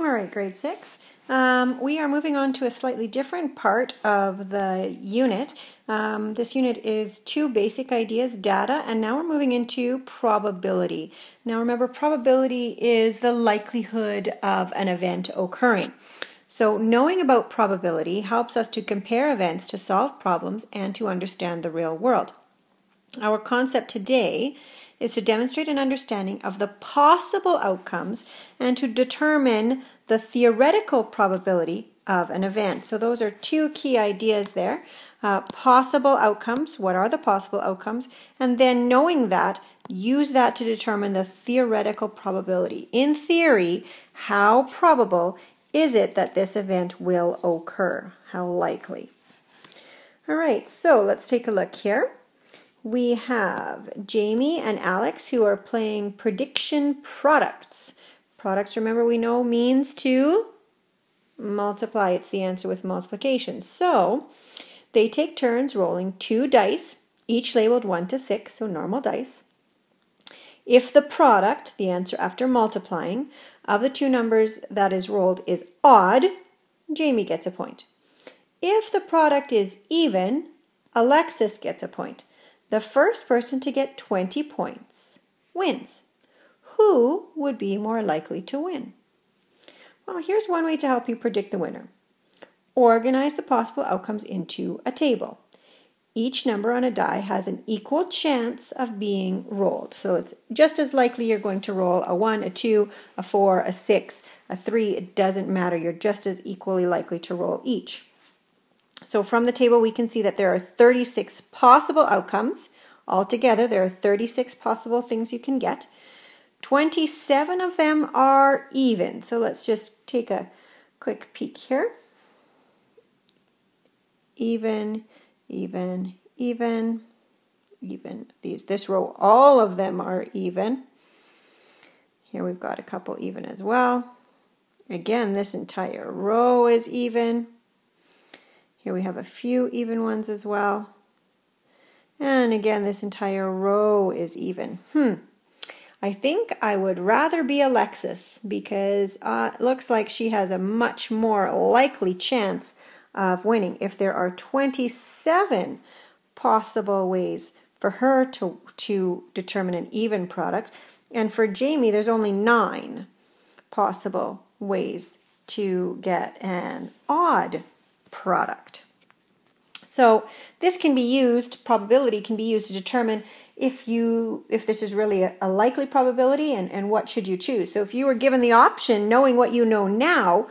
All right, grade six. Um, we are moving on to a slightly different part of the unit. Um, this unit is two basic ideas, data, and now we're moving into probability. Now remember, probability is the likelihood of an event occurring. So knowing about probability helps us to compare events to solve problems and to understand the real world. Our concept today is to demonstrate an understanding of the possible outcomes and to determine the theoretical probability of an event. So, those are two key ideas there. Uh, possible outcomes, what are the possible outcomes? And then knowing that, use that to determine the theoretical probability. In theory, how probable is it that this event will occur? How likely? All right, so let's take a look here we have Jamie and Alex who are playing prediction products. Products, remember, we know means to multiply. It's the answer with multiplication. So they take turns rolling two dice, each labeled 1 to 6, so normal dice. If the product, the answer after multiplying, of the two numbers that is rolled is odd, Jamie gets a point. If the product is even, Alexis gets a point. The first person to get 20 points wins. Who would be more likely to win? Well, here's one way to help you predict the winner. Organize the possible outcomes into a table. Each number on a die has an equal chance of being rolled. So it's just as likely you're going to roll a 1, a 2, a 4, a 6, a 3. It doesn't matter. You're just as equally likely to roll each. So from the table, we can see that there are 36 possible outcomes. Altogether, there are 36 possible things you can get. 27 of them are even. So let's just take a quick peek here. Even, even, even, even. These, this row, all of them are even. Here we've got a couple even as well. Again, this entire row is even. Here we have a few even ones as well. And again, this entire row is even. Hmm. I think I would rather be Alexis because uh, it looks like she has a much more likely chance of winning. If there are 27 possible ways for her to, to determine an even product, and for Jamie, there's only nine possible ways to get an odd product. So this can be used, probability can be used to determine if you if this is really a, a, likely probability and, and what should you choose. So if you were given the option knowing what you know now,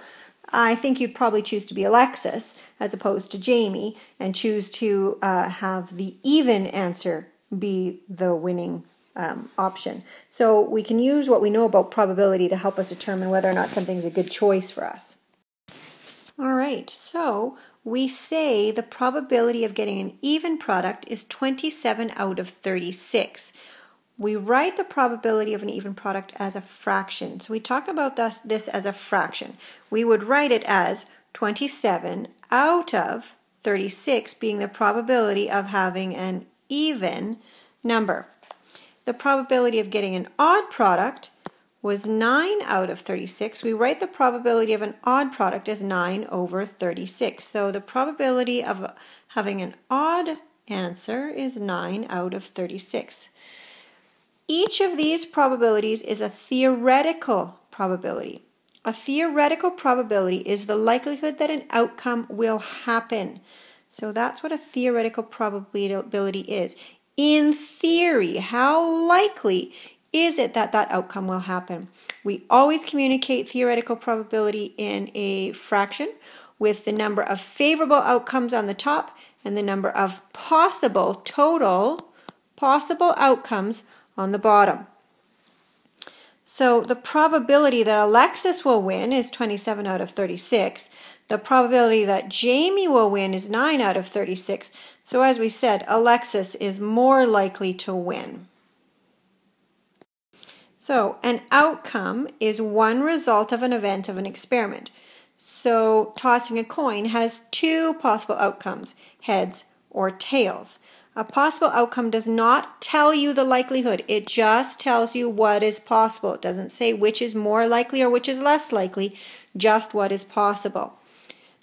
I think you'd probably choose to be Alexis as opposed to Jamie and choose to uh, have the even answer be the winning um, option. So we can use what we know about probability to help us determine whether or not something's a good choice for us. All right, so we say the probability of getting an even product is 27 out of 36. We write the probability of an even product as a fraction. So we talk about this, this as a fraction. We would write it as 27 out of 36 being the probability of having an even number. The probability of getting an odd product was 9 out of 36, we write the probability of an odd product as 9 over 36. So the probability of having an odd answer is 9 out of 36. Each of these probabilities is a theoretical probability. A theoretical probability is the likelihood that an outcome will happen. So that's what a theoretical probability is. In theory, how likely is it that that outcome will happen? We always communicate theoretical probability in a fraction with the number of favorable outcomes on the top and the number of possible total possible outcomes on the bottom. So the probability that Alexis will win is 27 out of 36. The probability that Jamie will win is 9 out of 36. So as we said, Alexis is more likely to win. So, an outcome is one result of an event of an experiment. So, tossing a coin has two possible outcomes heads or tails. A possible outcome does not tell you the likelihood. It just tells you what is possible. It doesn't say which is more likely or which is less likely, just what is possible.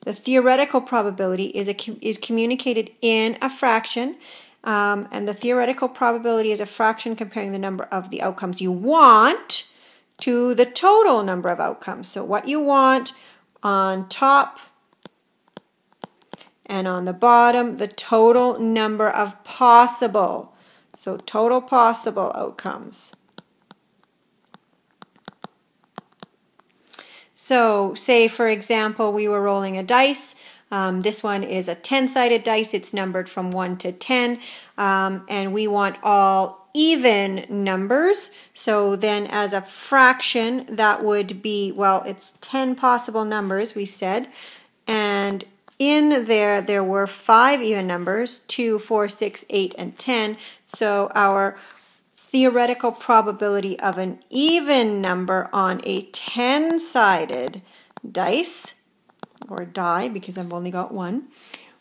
The theoretical probability is, a, is communicated in a fraction, um, and the theoretical probability is a fraction comparing the number of the outcomes you want to the total number of outcomes. So what you want on top and on the bottom, the total number of possible. So total possible outcomes. So say, for example, we were rolling a dice. Um, this one is a 10-sided dice. It's numbered from 1 to 10. Um, and we want all even numbers. So then as a fraction, that would be, well, it's 10 possible numbers, we said. And in there, there were five even numbers, 2, 4, 6, 8, and 10. So our theoretical probability of an even number on a 10-sided dice, or die because I've only got one,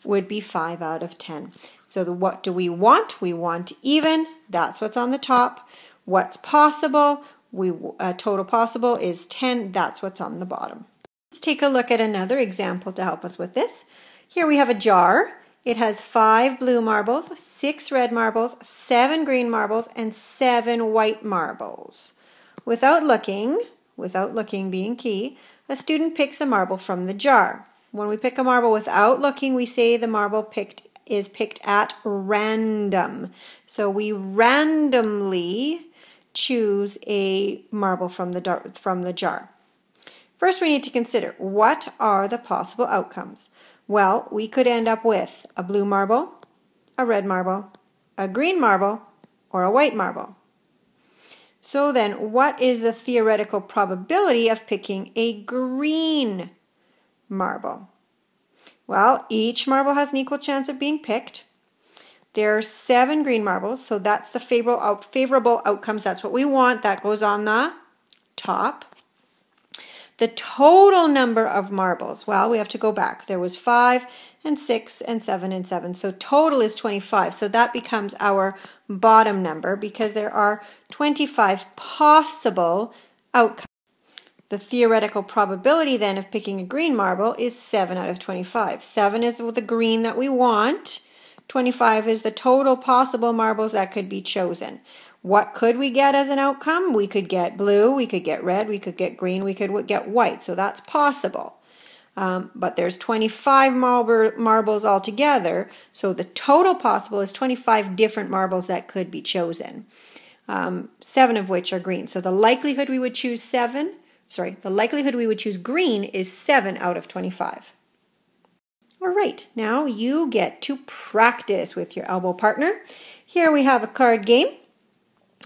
would be 5 out of 10. So the, what do we want? We want even. That's what's on the top. What's possible? We uh, Total possible is 10. That's what's on the bottom. Let's take a look at another example to help us with this. Here we have a jar it has five blue marbles, six red marbles, seven green marbles, and seven white marbles. Without looking, without looking being key, a student picks a marble from the jar. When we pick a marble without looking, we say the marble picked is picked at random. So we randomly choose a marble from the, from the jar. First, we need to consider what are the possible outcomes. Well, we could end up with a blue marble, a red marble, a green marble, or a white marble. So then, what is the theoretical probability of picking a green marble? Well, each marble has an equal chance of being picked. There are seven green marbles, so that's the favorable, favorable outcomes. That's what we want. That goes on the top. The total number of marbles, well, we have to go back. There was 5 and 6 and 7 and 7. So total is 25. So that becomes our bottom number because there are 25 possible outcomes. The theoretical probability then of picking a green marble is 7 out of 25. 7 is the green that we want. 25 is the total possible marbles that could be chosen. What could we get as an outcome? We could get blue, we could get red, we could get green, we could get white. So that's possible. Um, but there's 25 marble, marbles altogether, so the total possible is 25 different marbles that could be chosen, um, seven of which are green. So the likelihood we would choose seven, sorry, the likelihood we would choose green is seven out of 25. All right, now you get to practice with your elbow partner. Here we have a card game.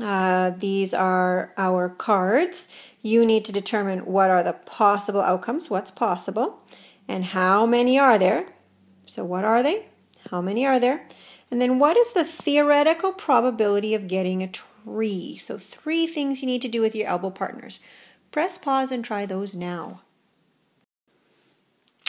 Uh, these are our cards. You need to determine what are the possible outcomes, what's possible, and how many are there. So, what are they? How many are there? And then, what is the theoretical probability of getting a tree? So, three things you need to do with your elbow partners. Press pause and try those now.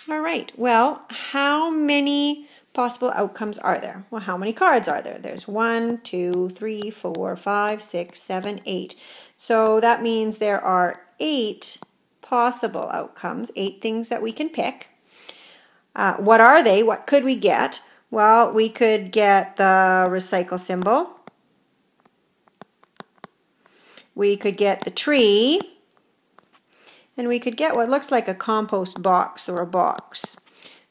All right, well, how many possible outcomes are there? Well, how many cards are there? There's one, two, three, four, five, six, seven, eight. So that means there are eight possible outcomes, eight things that we can pick. Uh, what are they? What could we get? Well, we could get the recycle symbol. We could get the tree. And we could get what looks like a compost box or a box.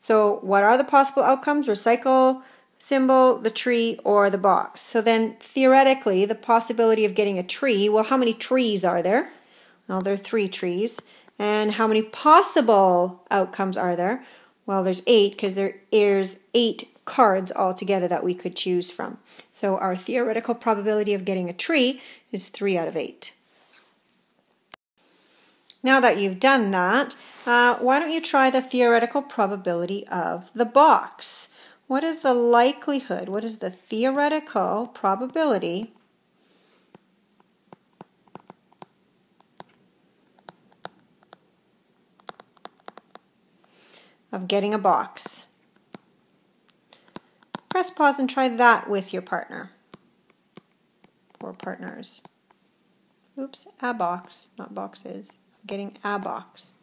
So what are the possible outcomes? Recycle, symbol, the tree, or the box. So then theoretically, the possibility of getting a tree, well, how many trees are there? Well, there are three trees. And how many possible outcomes are there? Well, there's eight because there is eight cards altogether that we could choose from. So our theoretical probability of getting a tree is three out of eight. Now that you've done that, uh, why don't you try the theoretical probability of the box? What is the likelihood, what is the theoretical probability of getting a box? Press press pause and try that with your partner or partners. Oops, a box, not boxes. Getting a box.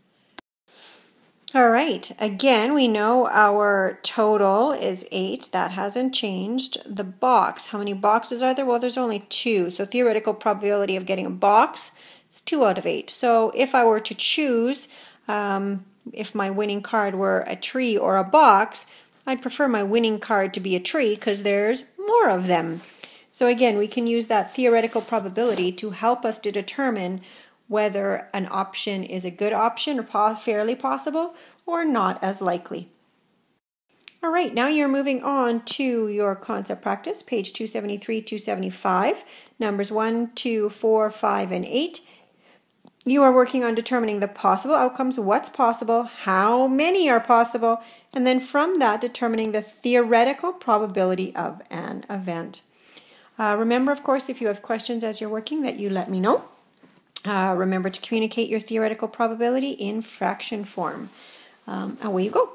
All right, again, we know our total is 8. That hasn't changed. The box, how many boxes are there? Well, there's only two. So theoretical probability of getting a box is 2 out of 8. So if I were to choose, um, if my winning card were a tree or a box, I'd prefer my winning card to be a tree because there's more of them. So again, we can use that theoretical probability to help us to determine whether an option is a good option or fairly possible or not as likely. All right, now you're moving on to your concept practice, page 273, 275, numbers 1, 2, 4, 5, and 8. You are working on determining the possible outcomes, what's possible, how many are possible, and then from that, determining the theoretical probability of an event. Uh, remember, of course, if you have questions as you're working, that you let me know. Uh, remember to communicate your theoretical probability in fraction form. Um, away you go.